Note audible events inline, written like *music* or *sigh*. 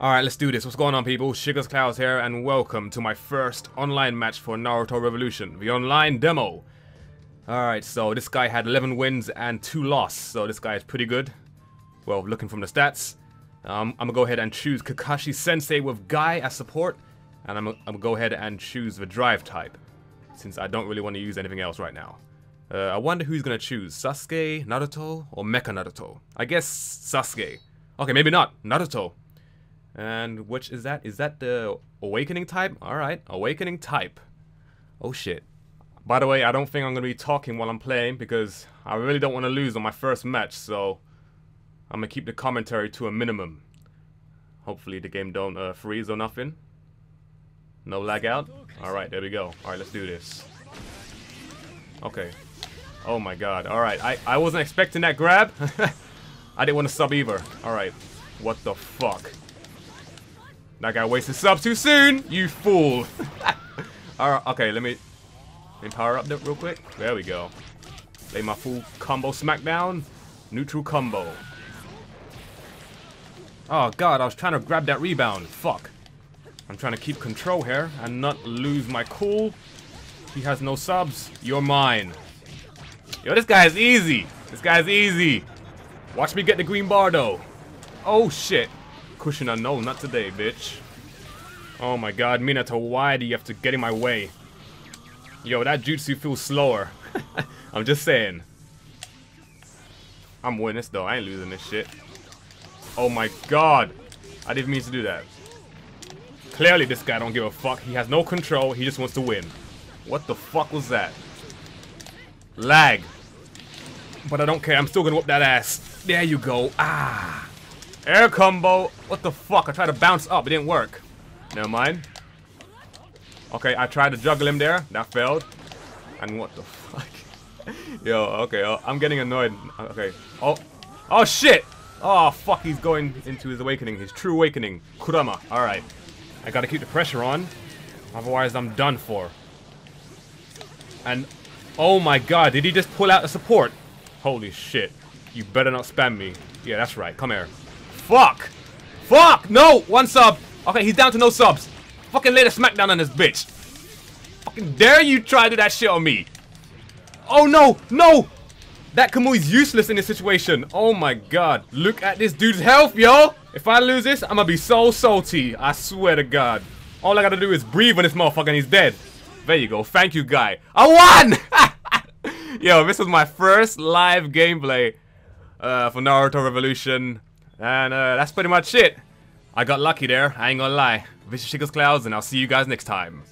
Alright, let's do this. What's going on, people? Shikas Clouds here, and welcome to my first online match for Naruto Revolution, the online demo. Alright, so this guy had 11 wins and 2 losses, so this guy is pretty good. Well, looking from the stats. Um, I'm gonna go ahead and choose Kakashi Sensei with Guy as support, and I'm, I'm gonna go ahead and choose the drive type, since I don't really want to use anything else right now. Uh, I wonder who's gonna choose, Sasuke, Naruto, or Mecha Naruto? I guess Sasuke. Okay, maybe not, Naruto. And which is that? Is that the awakening type? Alright, awakening type. Oh shit. By the way, I don't think I'm going to be talking while I'm playing because I really don't want to lose on my first match, so I'm going to keep the commentary to a minimum. Hopefully the game don't uh, freeze or nothing. No lag out. Alright, there we go. Alright, let's do this. Okay. Oh my god. Alright, I, I wasn't expecting that grab. *laughs* I didn't want to sub either. Alright. What the fuck? That guy wasted sub too soon! You fool! *laughs* Alright, okay, let me, let me power up that real quick. There we go. Lay my full combo smackdown. Neutral combo. Oh god, I was trying to grab that rebound. Fuck. I'm trying to keep control here and not lose my cool. He has no subs. You're mine. Yo, this guy is easy. This guy's easy. Watch me get the green bar though. Oh shit. Kushina, no, not today, bitch. Oh my god, Minato, why do you have to get in my way? Yo, that jutsu feels slower. *laughs* I'm just saying. I'm winning this though, I ain't losing this shit. Oh my god. I didn't mean to do that. Clearly this guy don't give a fuck. He has no control, he just wants to win. What the fuck was that? Lag. But I don't care, I'm still gonna whoop that ass. There you go. Ah. Air combo. What the fuck? I tried to bounce up. It didn't work. Never mind. Okay, I tried to juggle him there. That failed. And what the fuck? *laughs* Yo, okay. Oh, I'm getting annoyed. Okay. Oh. Oh, shit. Oh, fuck. He's going into his awakening. His true awakening. Kurama. Alright. I gotta keep the pressure on. Otherwise, I'm done for. And, oh my god. Did he just pull out the support? Holy shit. You better not spam me. Yeah, that's right. Come here. Fuck! Fuck! No! One sub! Okay, he's down to no subs. Fucking lay the smackdown on this bitch. Fucking dare you try to do that shit on me. Oh no! No! That Kamui's useless in this situation. Oh my god. Look at this dude's health, yo! If I lose this, I'm gonna be so salty. I swear to god. All I gotta do is breathe on this motherfucker and he's dead. There you go. Thank you, guy. I won! *laughs* yo, this was my first live gameplay uh, for Naruto Revolution. And uh, that's pretty much it. I got lucky there, I ain't gonna lie. Is Shikas Clouds, and I'll see you guys next time.